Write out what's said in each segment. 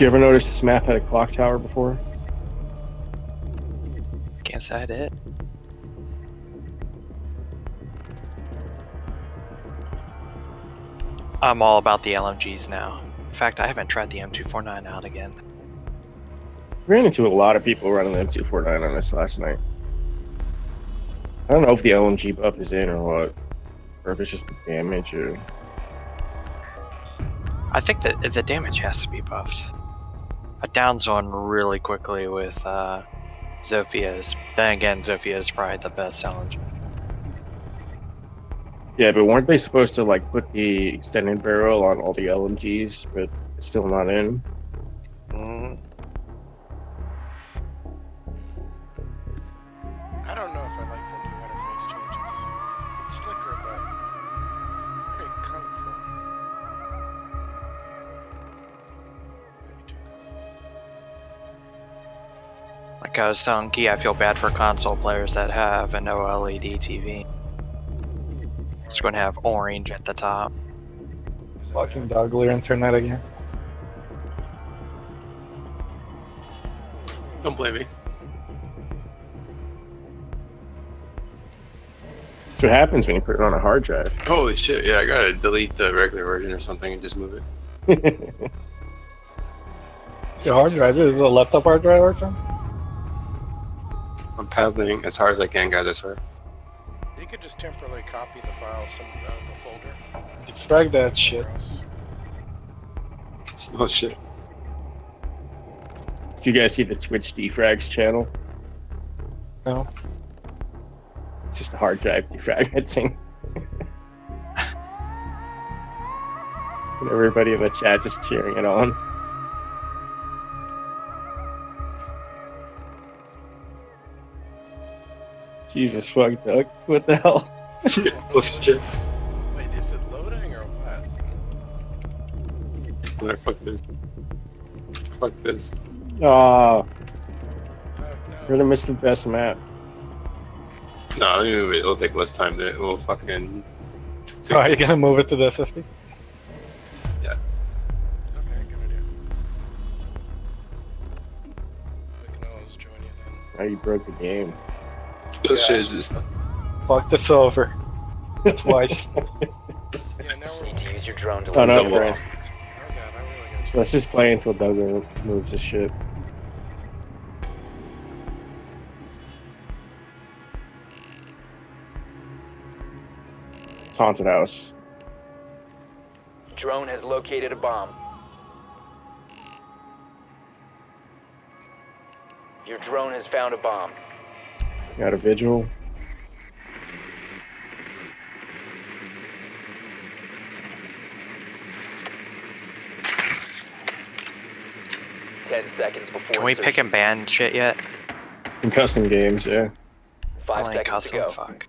You ever notice this map had a clock tower before? Can't say I did. I'm all about the LMGs now. In fact, I haven't tried the M249 out again. Ran into a lot of people running the M249 on this last night. I don't know if the LMG buff is in or what, or if it's just the damage or. I think that the damage has to be buffed. I downed one really quickly with uh, Zofia's. Then again, Zofia is probably the best LMG. Yeah, but weren't they supposed to like put the extended barrel on all the LMGs, but it's still not in? Mm, I don't know if I like the new interface changes. It's slicker, but very colorful. Like I was telling Key, I feel bad for console players that have an OLED TV. It's going to have orange at the top. Is Fucking bad? dog clear internet again. Don't blame me. That's what happens when you put it on a hard drive. Holy shit! Yeah, I gotta delete the regular version or something and just move it. Your hard drive is it a laptop hard drive or something? I'm paddling as hard as I can, guys. I swear. You could just temporarily copy the file some out of the folder. Drag that shit. Gross. Oh shit! Did you guys see the Twitch defrags channel? No. It's just a hard drive defragmenting. and everybody in the chat just cheering it on. Jesus fuck, Doug. What the hell? shit! Wait, is it loading or what? No, fuck this. Fuck this. Oh, Fuck we're gonna miss the best map. No, let me move it. It'll take less time. To, it will fucking. Oh, are you gonna move it to the 50? Yeah. Okay, good idea. We can always join you then. Now you broke the game. Those Yeah. shit is just. Fuck this over. Twice. Yeah, now we're. Need to use your drone to Oh, no, double. bro. Oh god, I really gotta check. Let's just play until Doug moves his shit. It's haunted house. Drone has located a bomb. Your drone has found a bomb. Got a vigil. Ten seconds before. Can we pick insertion. and ban shit yet? In custom games, yeah. Five Only seconds to go. Fuck.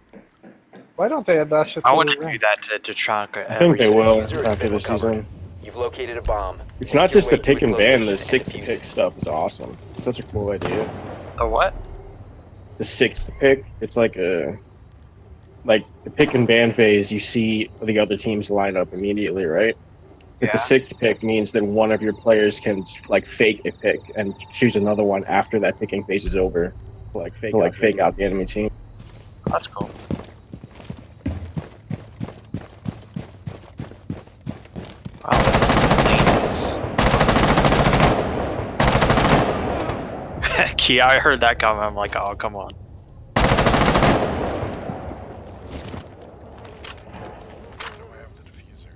Why don't they add that shit to I want to do that to, to Chunk. I think they will after this season. You've located a bomb. It's not Make your just the pick and ban, the location and sixth defuse pick stuff is awesome. It's such a cool idea. The what? The sixth pick, it's like a like the pick and ban phase, you see the other team's lineup immediately, right? But Yeah. the sixth pick means that one of your players can like fake a pick and choose another one after that picking phase is over. Like fake, like fake out the enemy team. That's cool. Wow, this lane is. Key, I heard that coming. I'm like, oh, come on. I have the defuser?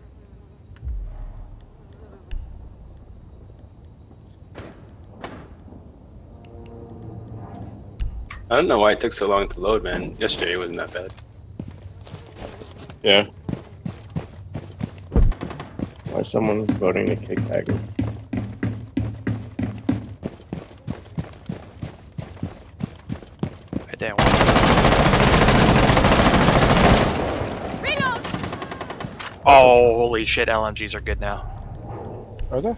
I don't know why it took so long to load, man. Yesterday it wasn't that bad. Yeah. Why is someone voting to kick back? I didn't want Oh, holy shit, LMGs are good now. Are they?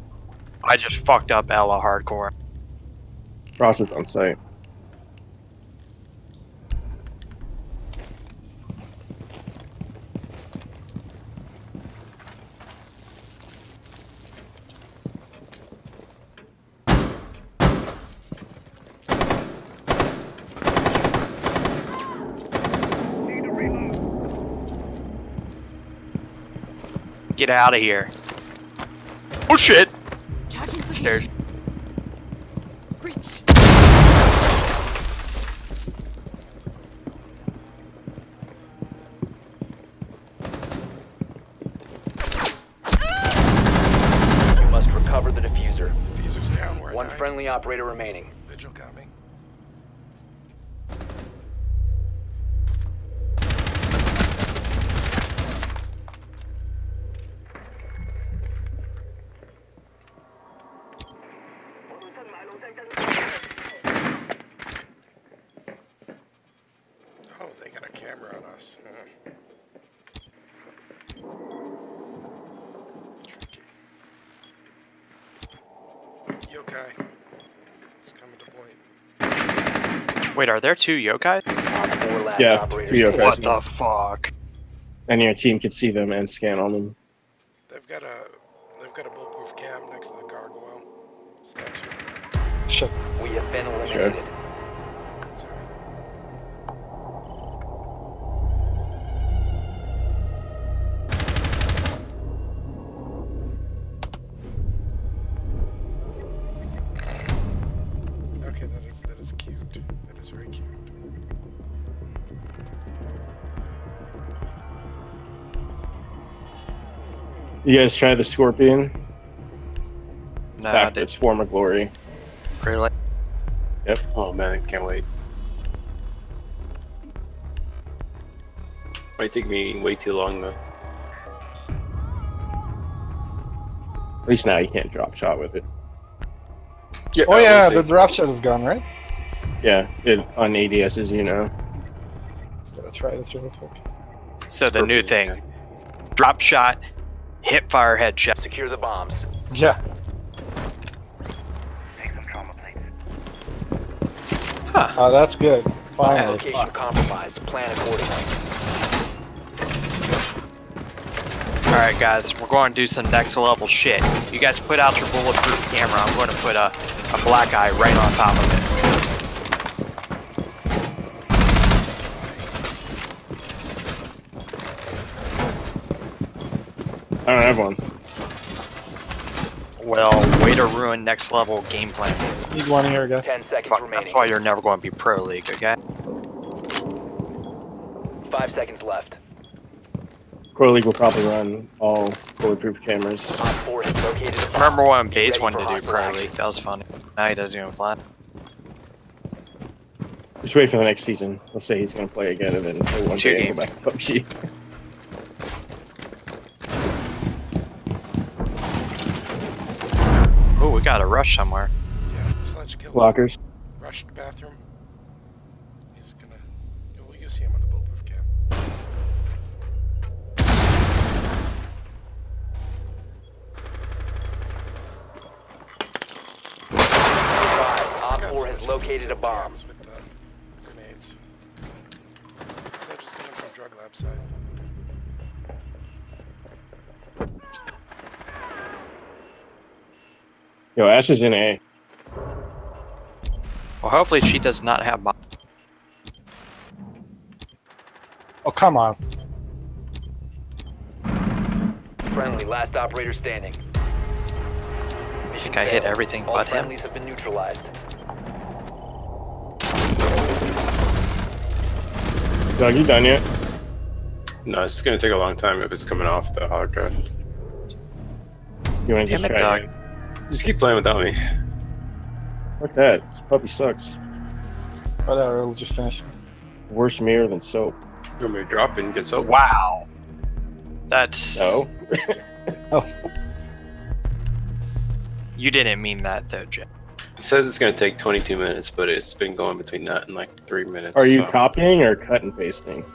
I just fucked up Ela hardcore. Frost is on site. Get out of here. Oh shit! Charging. Stairs. Breach. You must recover the defuser. Defuser's down. One friendly operator remaining. Vigil got me. Oh, they got a camera on us. Huh. Tricky. Yokai. It's coming to point. Wait, are there two yokai? Op four last Yeah, two yokai. What the fuck? And your team can see them and scan on them. They've got a they've got a bulletproof cam next to the gargoyle statue. Shit. We have been eliminated. Sorry. Okay, that is that is cute. That is very cute. You guys try the scorpion? No, I Back to did its former glory. Really. Oh man, can't wait. Might take me way too long though. At least now you can't drop shot with it. Yeah, Oh yeah, the drop shot is gone, right? Yeah, it, on ADSs, you know. Gotta try this real quick. So the new Scorpion, thing: drop shot, hip fire headshot. Secure the bombs. Yeah. Huh. Oh, that's good. Finally. Location compromised. Plan accordingly. All right, guys, we're going to do some next level shit. You guys put out your bulletproof camera. I'm going to put a, a black eye right on top of it. I don't have one. Well, way to ruin next level game plan. Need one here, guys. Ten seconds Fuck, remaining. that's why you're never going to be pro league, okay? Five seconds left. Pro League will probably run all bulletproof cameras. Op four located. Remember when Base wanted to do pro hostile league? That was funny. Now he doesn't even play. Just wait for the next season. Let's say he's gonna play again, and then one Two day and go games. back to PUBG. Got a rush somewhere. Yeah, Sledge killed Lockers. rushed bathroom. He's gonna you'll, you'll see him on the bulletproof cam. Five. Op Got four has located a bomb. cams With the grenades. Sledge is coming from drug lab side. Yo, Ash is in A. Well, hopefully she does not have bomb. Oh, come on. Friendly. Last operator standing. Mission think I hit everything All but him. friendlies have been neutralized. Doug, you done yet? No, it's gonna take a long time if it's coming off the hard drive. You wanna just Damn it, try? Doug. Just keep playing without me. Fuck that. This puppy sucks. Whatever, we'll just finish. Worse mirror than soap. You want me to drop it and get soap? Wow. That's. No. Oh. You didn't mean that, though, Jim. It says it's gonna take 22 minutes, but it's been going between that and like three minutes. Are you so- copying or cut and pasting?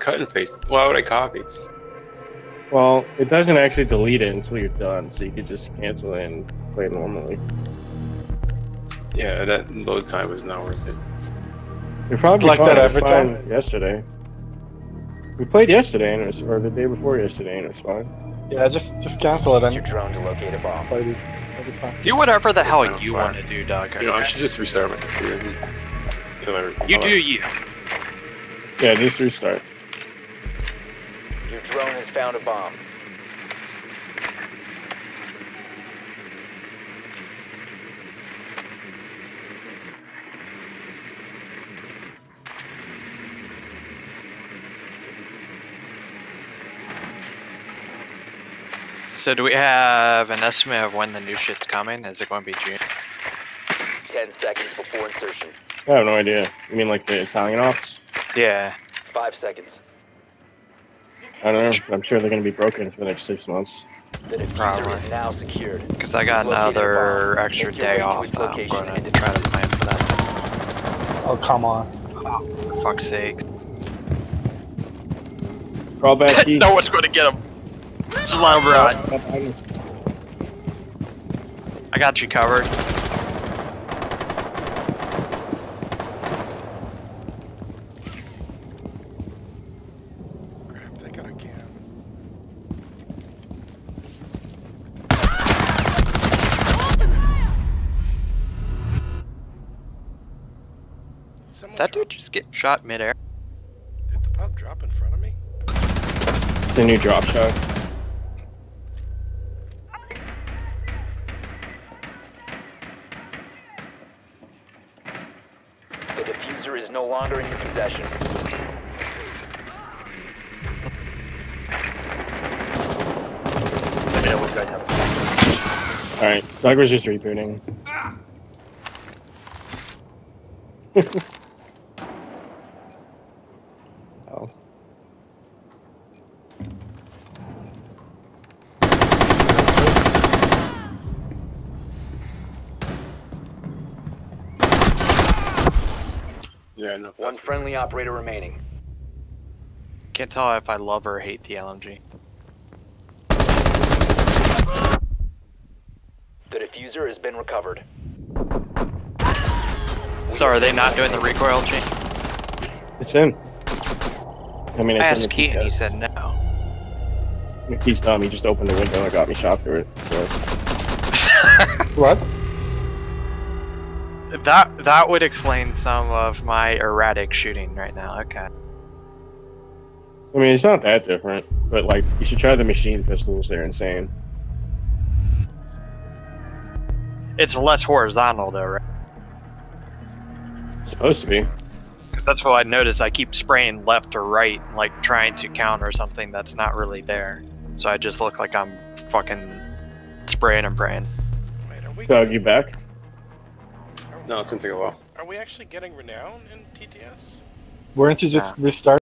cut and paste? Why would I copy? Well, it doesn't actually delete it until you're done, so you could just cancel it and play normally. Yeah, that load time was not worth it. You're probably Like that It every time? Yesterday. We played yesterday, and it was, or the day before yesterday, and it was fine. Yeah, just just cancel it and Your drone to locate a bomb. play the. It'll be fine. Do whatever the hell you fine. want to do, Doug. You know, I should just restart my computer. I, You do you. Yeah, just restart found a bomb. So do we have an estimate of when the new shit's coming? Is it going to be June? Ten seconds before insertion. I have no idea. You mean like the Italian ops? Yeah. Five seconds. I don't know. I'm sure they're gonna be broken for the next six months. The defuser Probably. is now secured. Because I got another extra Make your way day off that I'm going to try to plan for that. Oh, come on. For fuck's sake. Crawl back, Keith. no one's going to get him. This is Loud run. I got you covered. Crap, they got a cam. Someone That dude just get shot midair. Did the pub drop in front of me? It's a new drop shot. The defuser is no longer in your possession. Alright, Doug was just rebooting. oh. Yeah, no. One that's- friendly operator remaining. Can't tell if I love or hate the LMG. The defuser has been recovered. So are they not doing the recoil chain? It's in. I mean, it's I asked the Keaton, he TS. said no. He's dumb. He just opened the window and got me shot through it. So What? That that would explain some of my erratic shooting right now. Okay. I mean, it's not that different, but like you should try the machine pistols. They're insane. It's less horizontal though, right? It's supposed to be. Because that's what I noticed. I keep spraying left or right, like trying to counter something that's not really there. So I just look like I'm fucking spraying and praying. Wait, are we? Doug, getting- you back? Are, No, it's gonna take a while. are we actually getting renown in TTS? Weren't you just Nah. restart?